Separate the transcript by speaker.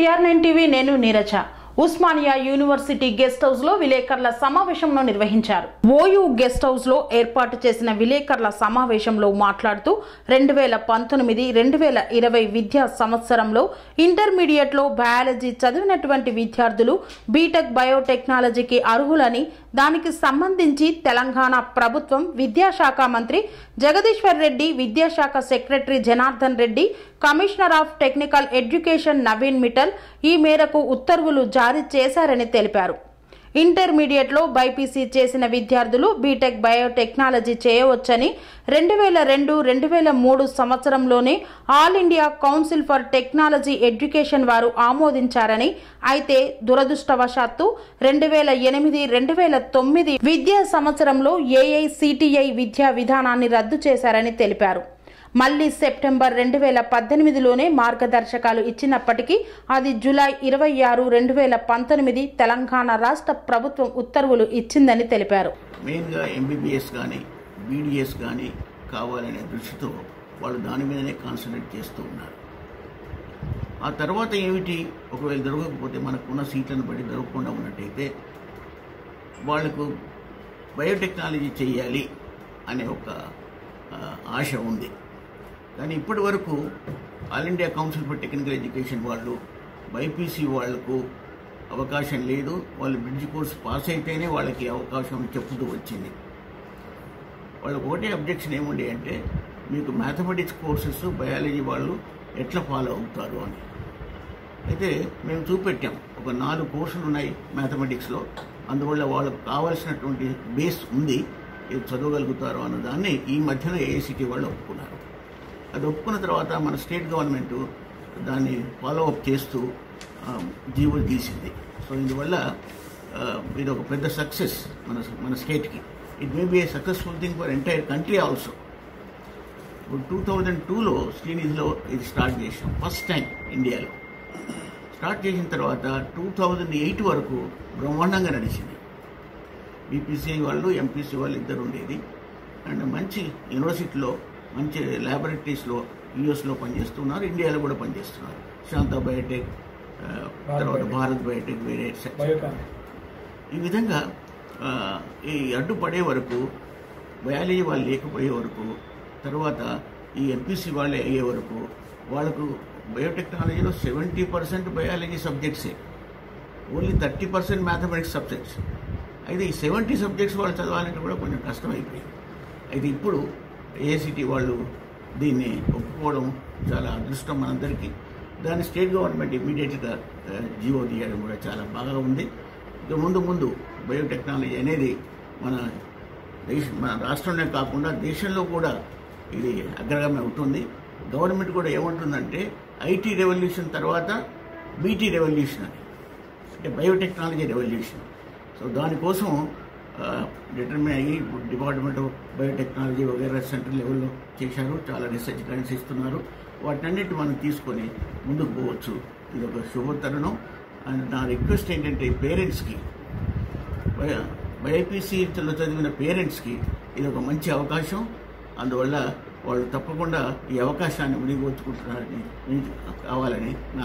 Speaker 1: TR nine TV నేను Neeraja Osmania university guest house లో విలేకరుల సమావేశంలో నిర్వహించారు ఓయూ గెస్ట్ హౌస్ లో ఏర్పాటు చేసిన విలేకరుల సమావేశంలో మాట్లాడుతూ రెండు వేల పంతొమ్మిది రెండు వేల ఇరవై విద్యా సంవత్సరంలో ఇంటర్మీడియట్ లో బయాలజీ చదివినటువంటి విద్యార్థులు బీటెక్ బయోటెక్నాలజీకి అర్హులని దానికి సంబంధించి తెలంగాణ ప్రభుత్వం విద్యాశాఖ మంత్రి జగదీశ్వర్ రెడ్డి విద్యాశాఖ secretary Janardhan Reddy commissioner of technical education Naveen Mittal ఈ మేరకు ఉత్తర్వులు జారీ చేశారని తెలిపారు ఇంటర్మీడియట్లో బైపీసీ చేసిన విద్యార్థులు బీటెక్ బయోటెక్నాలజీ చేయవచ్చని రెండు వేల రెండు రెండు వేల మూడు సంవత్సరంలోనే all India council for technology education వారు ఆమోదించారని అయితే దురదృష్టవశాత్తు రెండు వేల ఎనిమిది రెండు వేల తొమ్మిది విద్యా సంవత్సరంలో ఏఐసిటిఐ విద్యా విధానాన్ని రద్దు చేశారని తెలిపారు మళ్లీ సెప్టెంబర్ రెండు వేల పద్దెనిమిదిలోనే మార్గదర్శకాలు ఇచ్చినప్పటికీ అది జులై ఇరవై ఆరు రెండు వేల పంతొమ్మిది తెలంగాణ రాష్ట్ర ప్రభుత్వం ఉత్తర్వులు ఇచ్చిందని తెలిపారు
Speaker 2: మెయిన్గా ఎంబీబీఎస్ కానీ బీడీఎస్ కానీ కావాలనే దృష్టితో వాళ్ళు దాని మీదనే కాన్సన్ట్రేట్ చేస్తూ ఉన్నారు ఆ తర్వాత ఏమిటి ఒకవేళ దొరకకపోతే మనకున్న సీట్లను బట్టి దొరకకుండా ఉన్నట్టయితే వాళ్లకు బయోటెక్నాలజీ చేయాలి అనే ఒక ఆశ ఉంది కానీ ఇప్పటి వరకు all India council for technical education వాళ్ళు బైపీసీ వాళ్లకు అవకాశం లేదు వాళ్ళు బ్రిడ్జ్ కోర్స్ పాస్ అయితేనే వాళ్ళకి అవకాశం చెప్పుతూ వచ్చింది వాళ్ళకు ఒకటే అబ్జెక్షన్ ఏముండే అంటే మీకు మ్యాథమెటిక్స్ కోర్సెస్ బయాలజీ వాళ్ళు ఎట్లా ఫాలో అవుతారు అని అయితే మేము చూపెట్టాం ఒక నాలుగు కోర్సులు ఉన్నాయి మ్యాథమెటిక్స్లో అందువల్ల వాళ్ళకు కావాల్సినటువంటి బేస్ ఉంది చదవగలుగుతారు అన్నదాన్ని ఈ మధ్యన ఏఐసిటీ వాళ్ళు ఒప్పుకున్నారు అది ఒప్పుకున్న తర్వాత మన స్టేట్ గవర్నమెంట్ దాన్ని ఫాలో అప్ చేస్తూ జీవో గీసింది సో ఇందువల్ల ఇది ఒక పెద్ద సక్సెస్ మన మన స్టేట్కి it may be a successful thing for entire country also ఇప్పుడు టూ థౌజండ్ టూలో శ్రీనిధిలో ఇది స్టార్ట్ చేసాం ఫస్ట్ టైం ఇండియాలో స్టార్ట్ చేసిన తర్వాత టూ థౌజండ్ ఎయిట్ వరకు బ్రహ్మాండంగా నడిచింది బీపీసీ వాళ్ళు ఎంపీసీ వాళ్ళు ఇద్దరు ఉండేది అండ్ మంచి యూనివర్సిటీలో మంచి ల్యాబొరేటరీస్లో యూఎస్లో పనిచేస్తున్నారు ఇండియాలో కూడా పనిచేస్తున్నారు శాంత బయోటెక్ తర్వాత భారత్ బయోటెక్ వేరే ఈ విధంగా ఈ అడ్డుపడే వరకు బయాలజీ వాళ్ళు లేకపోయే వరకు తర్వాత ఈ ఎంపీసీ వాళ్ళే అయ్యే వరకు వాళ్ళకు బయోటెక్నాలజీలో సెవెంటీ పర్సెంట్ బయాలజీ సబ్జెక్ట్సే only thirty percent mathematics subjects అయితే ఈ సెవెంటీ సబ్జెక్ట్స్ వాళ్ళు చదవాలంటే కూడా కొంచెం కష్టమైపోయాయి అయితే ఇప్పుడు ఏఐసిటీ వాళ్ళు దీన్ని ఒప్పుకోవడం చాలా అదృష్టం మనందరికీ దాన్ని స్టేట్ గవర్నమెంట్ ఇమీడియట్గా జీవో తీయడం కూడా చాలా బాగా ఉంది ఇక ముందు ముందు బయోటెక్నాలజీ అనేది మన దేశ మన రాష్ట్రంలో కాకుండా దేశంలో కూడా ఇది అగ్రగమే ఉంటుంది గవర్నమెంట్ కూడా ఏమంటుందంటే ఐటీ రెవల్యూషన్ తర్వాత బీటీ రెవల్యూషన్ అని అంటే బయోటెక్నాలజీ రెవల్యూషన్ సో దానికోసం డిటర్మిన్ అయ్యి డిపార్ట్మెంట్ ఆఫ్ బయోటెక్నాలజీ వగేరా సెంటర్ లెవెల్లో చేశారు చాలా రీసెర్చ్ కానీ ఇస్తున్నారు వాటన్నిటి మనం తీసుకొని ముందుకు పోవచ్చు ఇది ఒక శుభోత్తరణం అండ్ నా రిక్వెస్ట్ ఏంటంటే పేరెంట్స్కి బైపీసీలో చదివిన పేరెంట్స్కి ఇది ఒక మంచి అవకాశం అందువల్ల వాళ్ళు తప్పకుండా ఈ అవకాశాన్ని వినియోగించుకుంటున్నారని కావాలని నా